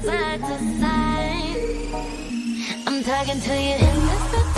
side to side. I'm talking to you in the